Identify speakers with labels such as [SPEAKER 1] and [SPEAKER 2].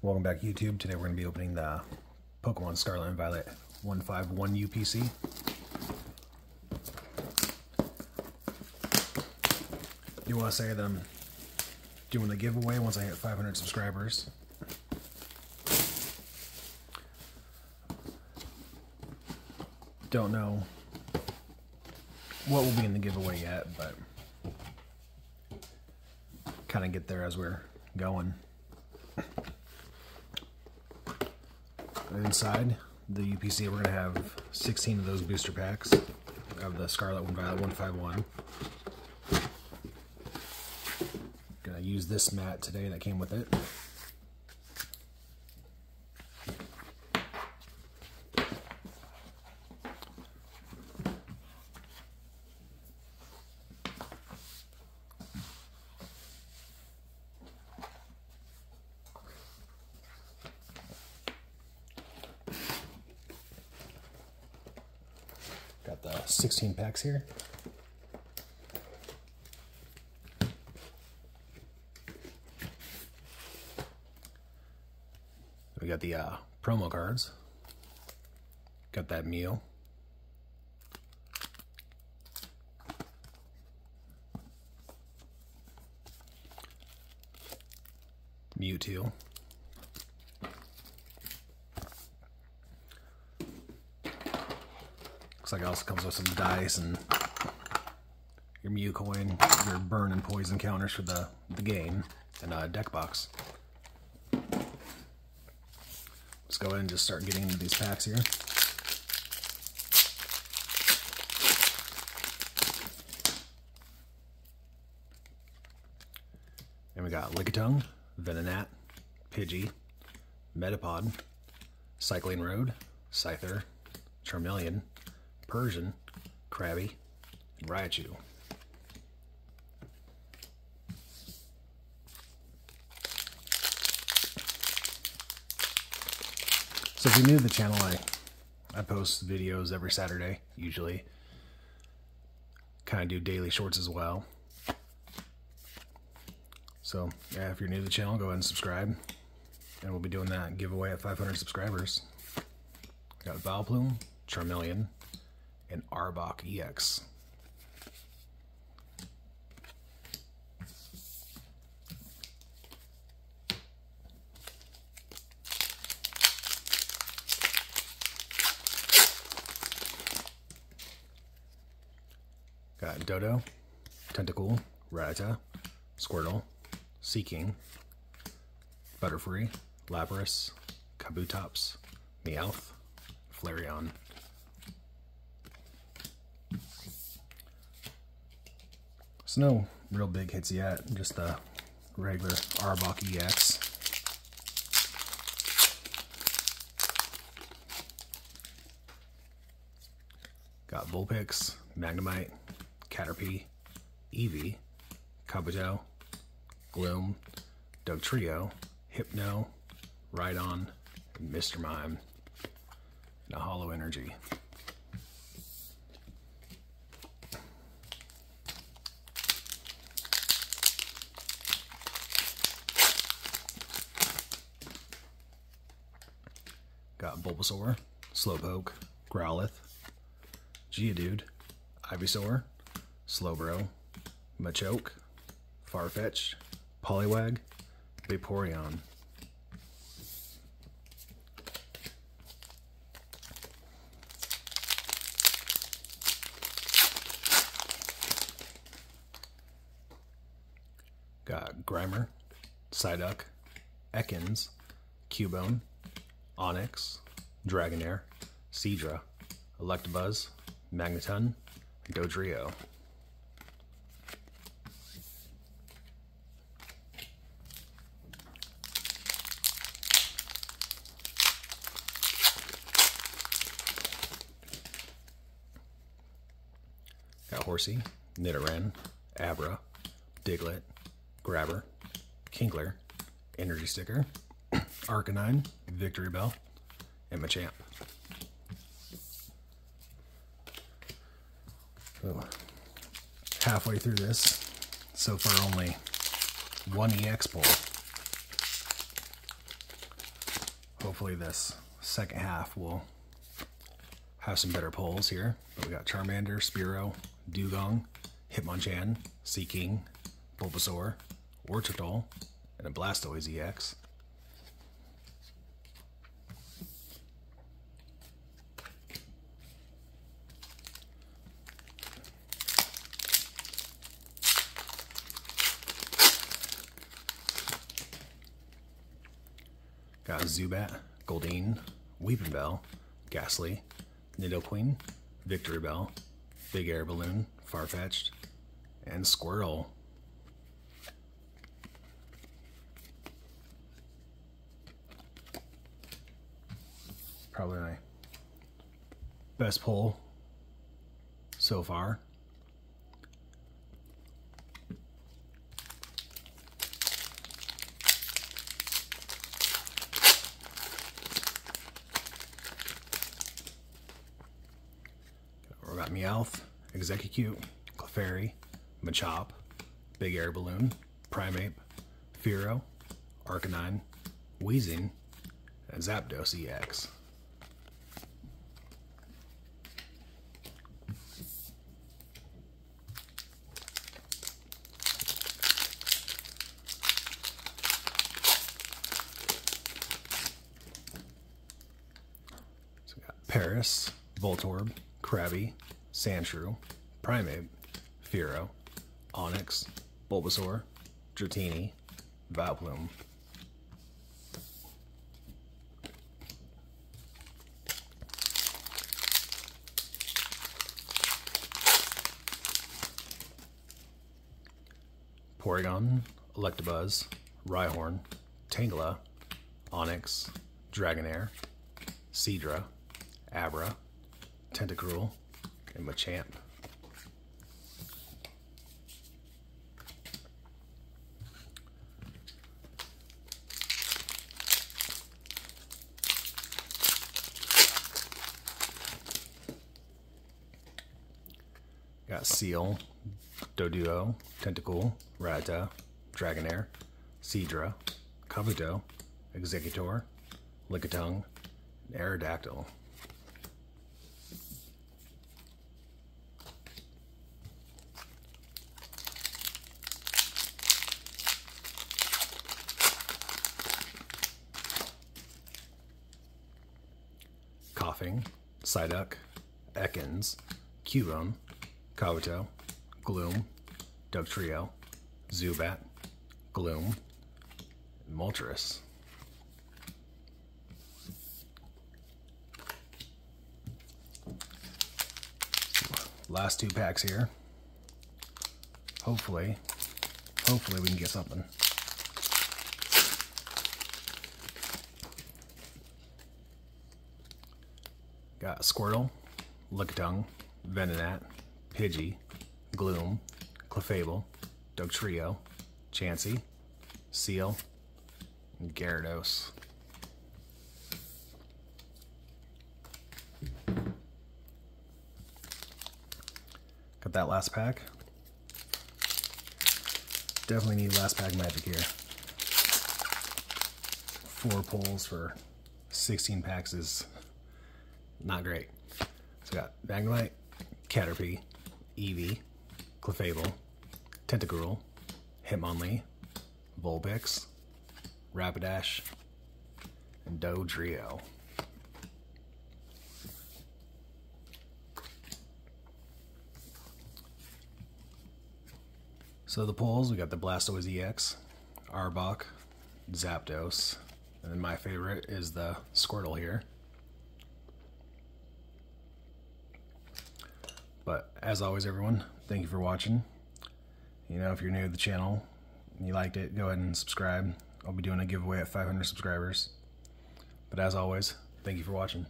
[SPEAKER 1] Welcome back YouTube. Today we're going to be opening the Pokemon Scarlet and Violet 151 UPC. Do want to say that I'm doing the giveaway once I hit 500 subscribers. Don't know what will be in the giveaway yet, but kind of get there as we're going. Inside the UPC, we're going to have 16 of those booster packs of the Scarlet and Violet 151. Gonna use this mat today that came with it. Got the 16 packs here. We got the uh, promo cards. Got that meal. Mew. Mewtwo. Looks like it also comes with some dice and your Mew coin, your burn and poison counters for the, the game, and a deck box. Let's go ahead and just start getting into these packs here. And we got Lickitung, Venonat, Pidgey, Metapod, Cycling Road, Scyther, Charmeleon, Persian, Krabby, and Raichu. So if you're new to the channel, I, I post videos every Saturday, usually. Kind of do daily shorts as well. So, yeah, if you're new to the channel, go ahead and subscribe. And we'll be doing that giveaway at 500 subscribers. Got Vileplume, Charmeleon, and Arbok EX. Got Doduo, Tentacool, Rattata, Squirtle, Seaking, Butterfree, Lapras, Kabutops, Meowth, Flareon. So no real big hits yet, just the regular Arbok EX. Got Vulpix, Magnemite, Caterpie, Eevee, Kabuto, Gloom, Dugtrio, Hypno, Rhydon, and Mr. Mime, and a Hollow Energy. Got Bulbasaur, Slowpoke, Growlithe, Geodude, Ivysaur, Slowbro, Machoke, Farfetch, Poliwag, Vaporeon. Got Grimer, Psyduck, Ekans, Cubone, Onix, Dragonair, Seadra, Electabuzz, Magneton, Dodrio. Got Horsea, Nidoran, Abra, Diglett, Grabber, Kingler, Energy Sticker, Arcanine, Victreebel, and Machamp. So, halfway through this, so far only one EX pull. hopefully this second half will have some better pulls here. But we got Charmander, Spearow, Dewgong, Hitmonchan, Seaking, Bulbasaur, Wartortle, and a Blastoise EX. Zubat, Goldeen, Weepinbell, Gastly, Nidoqueen, Victreebel, Big Air Balloon, Farfetch'd, and Squirtle. Probably my best pull so far. We got Meowth, Exeggcute, Clefairy, Machop, Big Air Balloon, Primeape, Fearow, Arcanine, Weezing, and Zapdos EX. So we got Paras, Voltorb, Krabby, Sandshrew, Primeape, Fearow, Onix, Bulbasaur, Dratini, Vileplume. Porygon, Electabuzz, Rhyhorn, Tangela, Onix, Dragonair, Seadra, Abra, Tentacruel, and Machamp. Got Seel, Doduo, Tentacool, Rata, Dragonair, Seadra, Kabuto, Exeggutor, Lickitung, and Aerodactyl. Koffing, Psyduck, Ekans, Cubone, Kabuto, Gloom, Dugtrio, Zubat, Gloom, Moltres. Last two packs here. Hopefully, hopefully we can get something. Got Squirtle, Lickitung, Venonat, Pidgey, Gloom, Clefable, Dugtrio, Chansey, Seel, and Gyarados. Got that last pack. Definitely need last pack magic here. Four pulls for 16 packs is not great. So we got Magnemite, Caterpie, Eevee, Clefable, Tentacruel, Hitmonlee, Vulpix, Rapidash, and Dodrio. So the pulls, we got the Blastoise EX, Arbok, Zapdos, and then my favorite is the Squirtle here. But as always, everyone, thank you for watching. You know, if you're new to the channel and you liked it, go ahead and subscribe. I'll be doing a giveaway at 500 subscribers. But as always, thank you for watching.